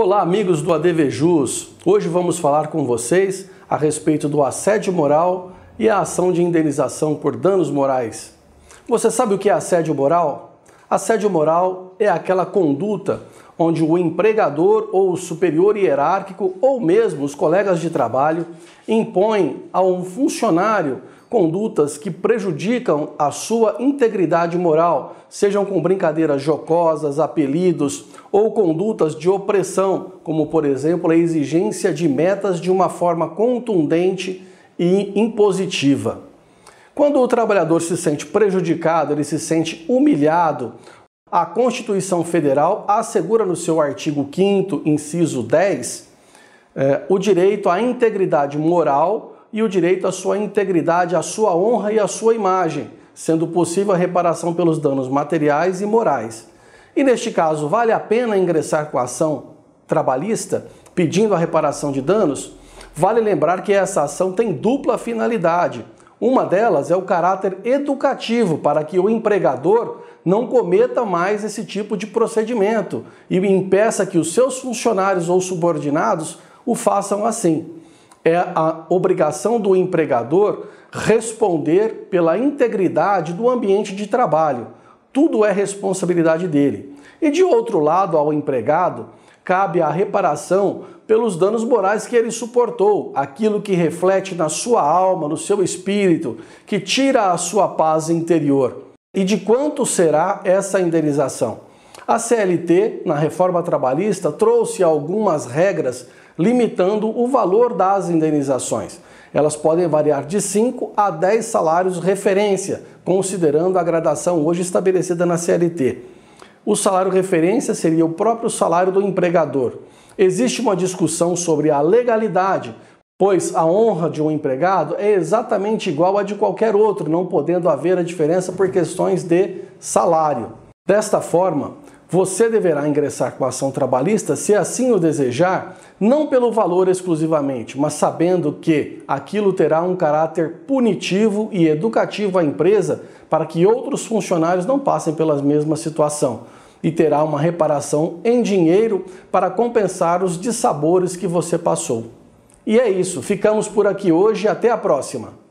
Olá, amigos do ADVJus. Hoje vamos falar com vocês a respeito do assédio moral e a ação de indenização por danos morais. Você sabe o que é assédio moral? Assédio moral é aquela conduta onde o empregador ou o superior hierárquico ou mesmo os colegas de trabalho impõem a um funcionário condutas que prejudicam a sua integridade moral, sejam com brincadeiras jocosas, apelidos ou condutas de opressão, como por exemplo a exigência de metas de uma forma contundente e impositiva. Quando o trabalhador se sente prejudicado, ele se sente humilhado, a Constituição Federal assegura no seu artigo 5, inciso 10, eh, o direito à integridade moral e o direito à sua integridade, à sua honra e à sua imagem, sendo possível a reparação pelos danos materiais e morais. E neste caso, vale a pena ingressar com a ação trabalhista pedindo a reparação de danos? Vale lembrar que essa ação tem dupla finalidade. Uma delas é o caráter educativo para que o empregador não cometa mais esse tipo de procedimento e impeça que os seus funcionários ou subordinados o façam assim é a obrigação do empregador responder pela integridade do ambiente de trabalho. Tudo é responsabilidade dele. E de outro lado, ao empregado, cabe a reparação pelos danos morais que ele suportou, aquilo que reflete na sua alma, no seu espírito, que tira a sua paz interior. E de quanto será essa indenização? A CLT, na reforma trabalhista, trouxe algumas regras limitando o valor das indenizações. Elas podem variar de 5 a 10 salários referência, considerando a gradação hoje estabelecida na CLT. O salário referência seria o próprio salário do empregador. Existe uma discussão sobre a legalidade, pois a honra de um empregado é exatamente igual a de qualquer outro, não podendo haver a diferença por questões de salário. Desta forma, você deverá ingressar com a ação trabalhista, se assim o desejar, não pelo valor exclusivamente, mas sabendo que aquilo terá um caráter punitivo e educativo à empresa para que outros funcionários não passem pela mesma situação e terá uma reparação em dinheiro para compensar os dissabores que você passou. E é isso, ficamos por aqui hoje, até a próxima.